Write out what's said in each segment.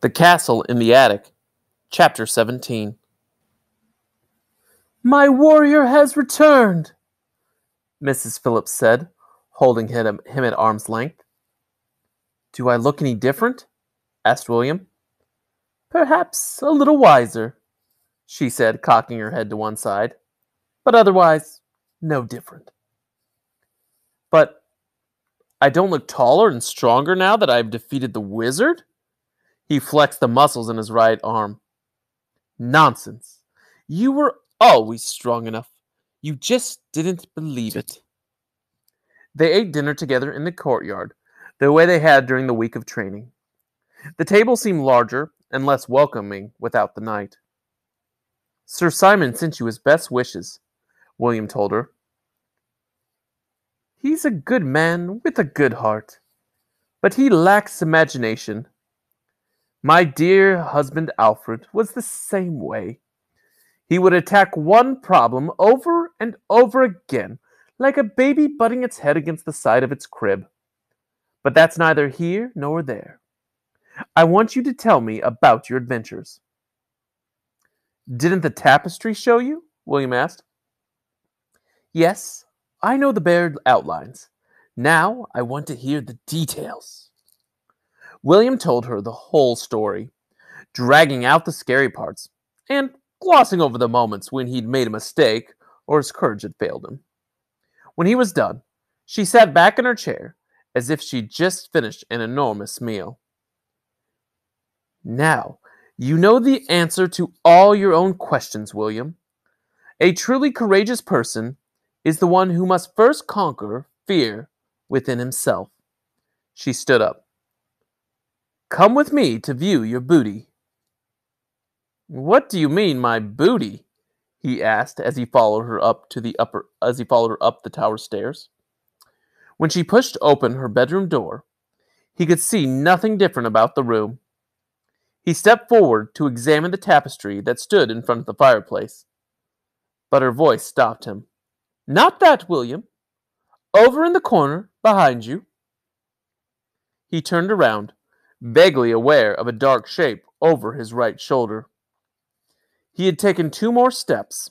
The Castle in the Attic, Chapter 17. My warrior has returned, Mrs. Phillips said, holding him, at arm's length. Do I look any different? asked William. Perhaps a little wiser, she said, cocking her head to one side, but otherwise no different. But I don't look taller and stronger now that I've defeated the wizard? He flexed the muscles in his right arm. Nonsense. You were always strong enough. You just didn't believe it. They ate dinner together in the courtyard, the way they had during the week of training. The table seemed larger and less welcoming without the knight. Sir Simon sent you his best wishes, William told her. He's a good man with a good heart, but he lacks imagination. My dear husband Alfred was the same way. He would attack one problem over and over again, like a baby butting its head against the side of its crib. But that's neither here nor there. I want you to tell me about your adventures. Didn't the tapestry show you? William asked. Yes, I know the bare outlines. Now I want to hear the details. William told her the whole story, dragging out the scary parts and glossing over the moments when he'd made a mistake or his courage had failed him. When he was done, she sat back in her chair as if she'd just finished an enormous meal. Now, you know the answer to all your own questions, William. A truly courageous person is the one who must first conquer fear within himself. She stood up. Come with me to view your booty. What do you mean, my booty? he asked as he followed her up to the upper as he followed her up the tower stairs. When she pushed open her bedroom door, he could see nothing different about the room. He stepped forward to examine the tapestry that stood in front of the fireplace, but her voice stopped him. Not that, William. Over in the corner, behind you. He turned around, vaguely aware of a dark shape over his right shoulder. He had taken two more steps.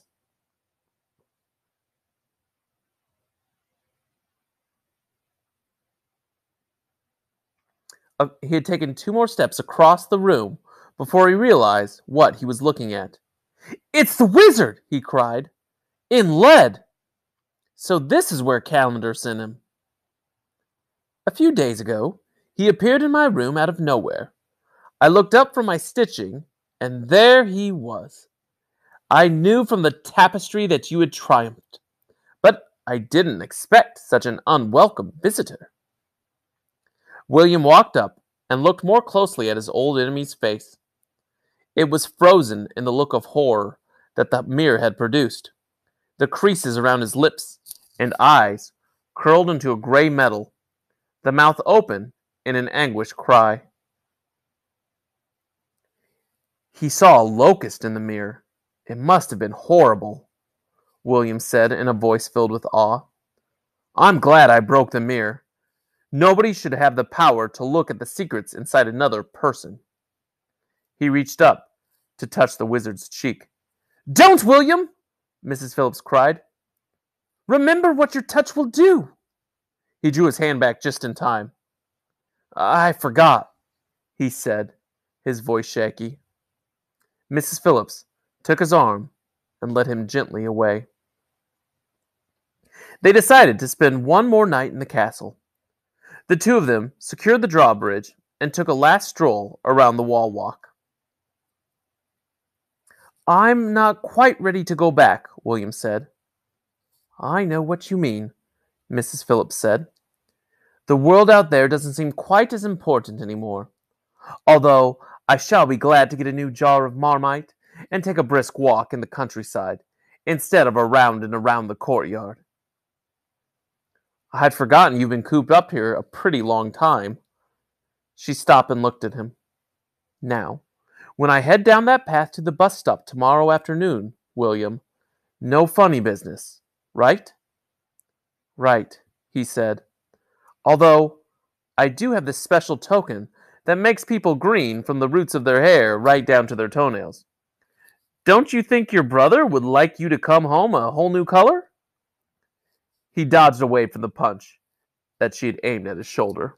Uh, he had taken two more steps across the room before he realized what he was looking at. It's the wizard! he cried. In lead! So this is where Calendar sent him. A few days ago, he appeared in my room out of nowhere. I looked up from my stitching, and there he was. I knew from the tapestry that you had triumphed, but I didn't expect such an unwelcome visitor. William walked up and looked more closely at his old enemy's face. It was frozen in the look of horror that the mirror had produced. The creases around his lips and eyes curled into a gray metal, the mouth open in an anguished cry. He saw a locust in the mirror. It must have been horrible, William said in a voice filled with awe. I'm glad I broke the mirror. Nobody should have the power to look at the secrets inside another person. He reached up to touch the wizard's cheek. Don't, William! Mrs. Phillips cried. Remember what your touch will do. He drew his hand back just in time. I forgot, he said, his voice shaky. Mrs. Phillips took his arm and led him gently away. They decided to spend one more night in the castle. The two of them secured the drawbridge and took a last stroll around the wall walk. I'm not quite ready to go back, William said. I know what you mean, Mrs. Phillips said. The world out there doesn't seem quite as important anymore. Although I shall be glad to get a new jar of marmite and take a brisk walk in the countryside instead of around and around the courtyard. I had forgotten you've been cooped up here a pretty long time. She stopped and looked at him. Now, when I head down that path to the bus stop tomorrow afternoon, William, no funny business. Right? Right, he said. Although I do have this special token that makes people green from the roots of their hair right down to their toenails. Don't you think your brother would like you to come home a whole new color? He dodged away from the punch that she had aimed at his shoulder.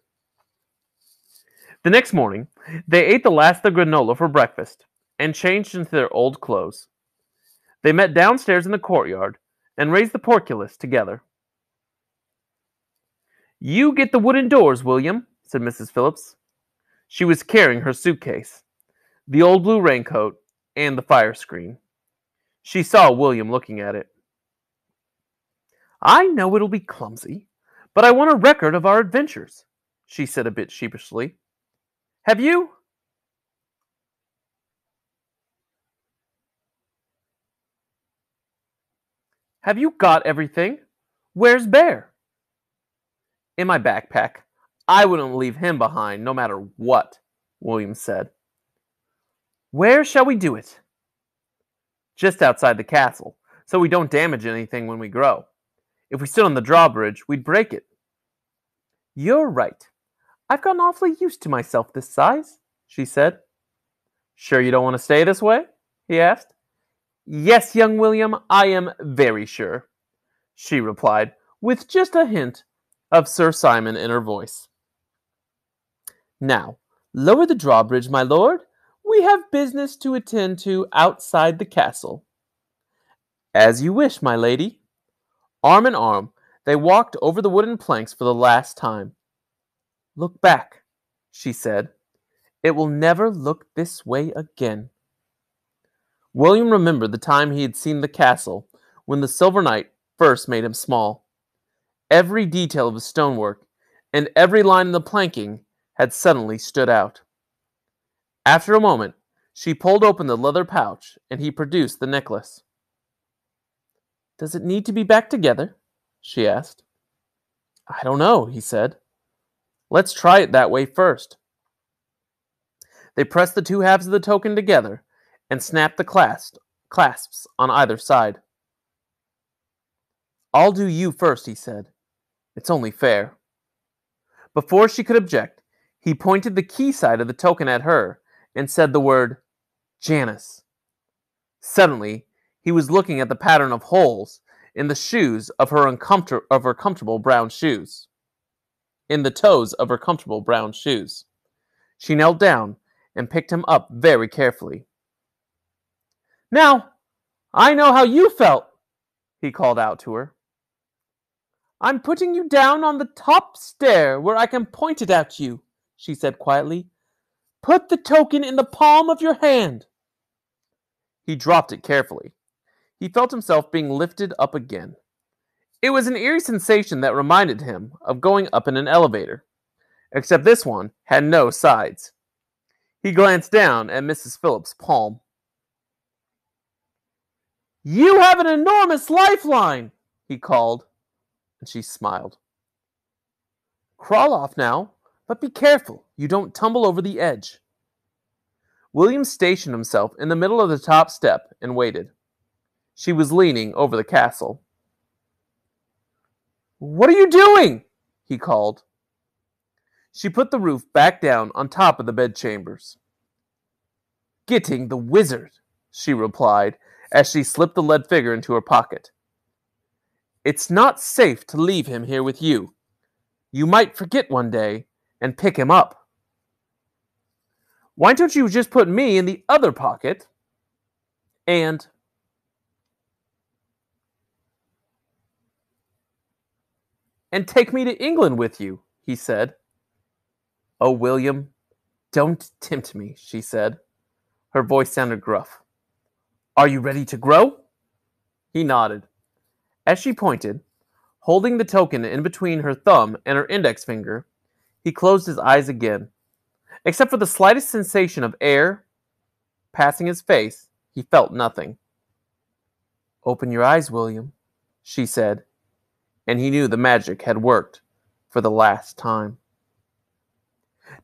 The next morning, they ate the last of the granola for breakfast and changed into their old clothes. They met downstairs in the courtyard and raised the portcullis together. You get the wooden doors, William, said Mrs. Phillips. She was carrying her suitcase, the old blue raincoat, and the fire screen. She saw William looking at it. I know it'll be clumsy, but I want a record of our adventures, she said a bit sheepishly. Have you? Have you got everything? Where's Bear? In my backpack. I wouldn't leave him behind, no matter what, William said. Where shall we do it? Just outside the castle, so we don't damage anything when we grow. If we stood on the drawbridge, we'd break it. You're right. I've gotten awfully used to myself this size, she said. Sure you don't want to stay this way? he asked. Yes, young William, I am very sure, she replied, with just a hint of Sir Simon in her voice. Now, lower the drawbridge, my lord. We have business to attend to outside the castle. As you wish, my lady. Arm in arm, they walked over the wooden planks for the last time. Look back, she said. It will never look this way again. William remembered the time he had seen the castle when the Silver Knight first made him small. Every detail of the stonework and every line in the planking had suddenly stood out. After a moment, she pulled open the leather pouch and he produced the necklace. Does it need to be back together? she asked. I don't know, he said. Let's try it that way first. They pressed the two halves of the token together and snapped the clasp, clasps on either side. I'll do you first, he said. It's only fair. Before she could object, he pointed the key side of the token at her and said the word Janus. Suddenly, he was looking at the pattern of holes in the shoes of her, uncomfort- of her comfortable brown shoes. In the toes of her comfortable brown shoes. She knelt down and picked him up very carefully. Now, I know how you felt, he called out to her. I'm putting you down on the top stair where I can point it at you, she said quietly. Put the token in the palm of your hand. He dropped it carefully. He felt himself being lifted up again. It was an eerie sensation that reminded him of going up in an elevator, except this one had no sides. He glanced down at Mrs. Phillips' palm. You have an enormous lifeline, he called, and she smiled. Crawl off now, but be careful you don't tumble over the edge. William stationed himself in the middle of the top step and waited. She was leaning over the castle. What are you doing? he called. She put the roof back down on top of the bedchambers. Getting the wizard, she replied as she slipped the lead figure into her pocket. It's not safe to leave him here with you. You might forget one day and pick him up. Why don't you just put me in the other pocket and and take me to England with you, he said. Oh, William, don't tempt me, she said. Her voice sounded gruff. Are you ready to grow? He nodded. As she pointed, holding the token in between her thumb and her index finger, he closed his eyes again. Except for the slightest sensation of air passing his face, he felt nothing. Open your eyes, William, she said, and he knew the magic had worked for the last time.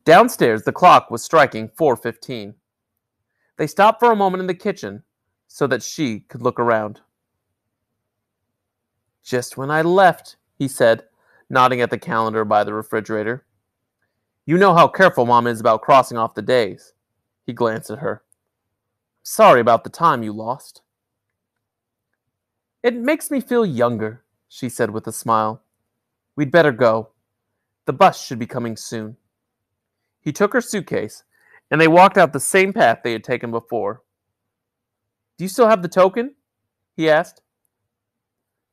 Downstairs, the clock was striking 4:15. They stopped for a moment in the kitchen so that she could look around. Just when I left, he said, nodding at the calendar by the refrigerator. You know how careful Mom is about crossing off the days. He glanced at her. Sorry about the time you lost. It makes me feel younger, she said with a smile. We'd better go. The bus should be coming soon. He took her suitcase, and they walked out the same path they had taken before. Do you still have the token? he asked.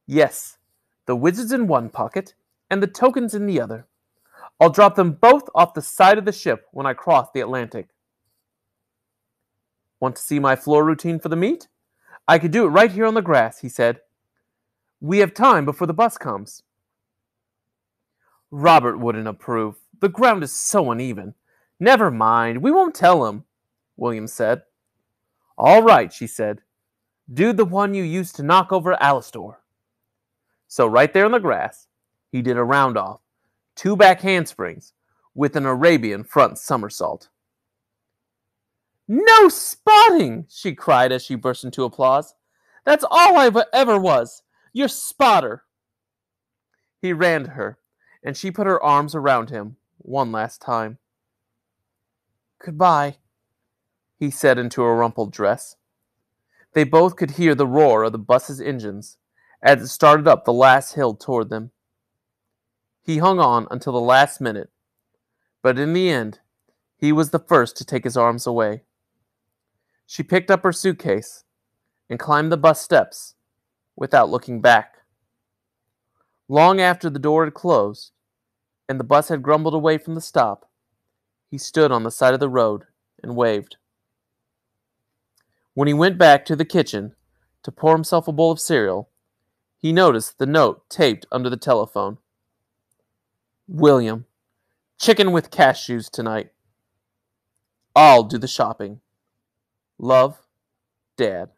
Yes, the wizard's in one pocket, and the token's in the other. I'll drop them both off the side of the ship when I cross the Atlantic. Want to see my floor routine for the meet? I could do it right here on the grass, he said. We have time before the bus comes. Robert wouldn't approve. The ground is so uneven. Never mind, we won't tell him, William said. All right, she said. Do the one you used to knock over Alastor. So right there in the grass, he did a round off, two back handsprings, with an Arabian front somersault. No spotting! she cried as she burst into applause. That's all I ever was, your spotter. He ran to her, and she put her arms around him one last time. Goodbye, he said into a rumpled dress. They both could hear the roar of the bus's engines as it started up the last hill toward them. He hung on until the last minute, but in the end, he was the first to take his arms away. She picked up her suitcase and climbed the bus steps without looking back. Long after the door had closed and the bus had grumbled away from the stop, he stood on the side of the road and waved. When he went back to the kitchen to pour himself a bowl of cereal, he noticed the note taped under the telephone. William, chicken with cashews tonight. I'll do the shopping. Love, Dad.